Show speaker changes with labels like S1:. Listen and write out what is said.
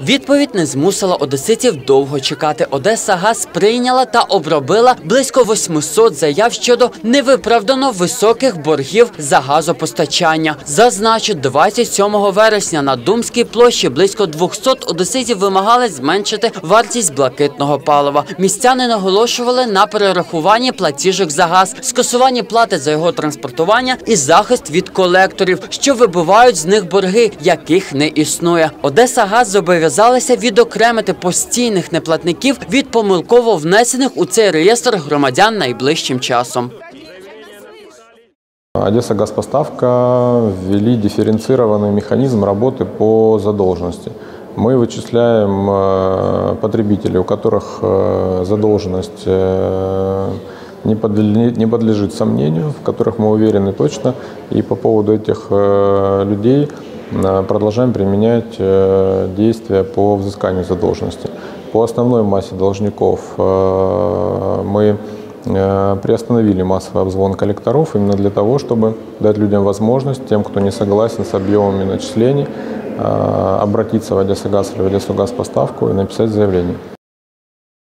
S1: Відповідь не змусила одеситів довго чекати. Одеса Газ прийняла та обробила близько 800 заяв щодо невиправдано високих боргів за газопостачання. Зазначу, 27 вересня на Думській площі близько 200 одеситів вимагали зменшити вартість блакитного палива. Містяни наголошували на перерахуванні платіжок за газ, скасуванні плати за його транспортування і захист від колекторів, що вибивають з них борги, яких не існує. Одеса Газ зобов'язалася відокремити постійних неплатників від помилково внесених у цей реєстр громадян найближчим часом.
S2: Одесса Газпоставка ввели дифференцированный механизм работы по задолженности. Мы вычисляем э, потребителей, у которых э, задолженность э, не подле- не подлежит сомнению, в которых мы уверены точно. И по поводу этих э, людей э, продолжаем применять э, действия по взысканию задолженности. По основной массе должников э, мы э, приостановили массовый обзвон коллекторов именно для того, чтобы дать людям возможность, тем, кто не согласен с объемами начислений, э, обратиться в Одессагаз или в Одессу газпоставку и написать заявление.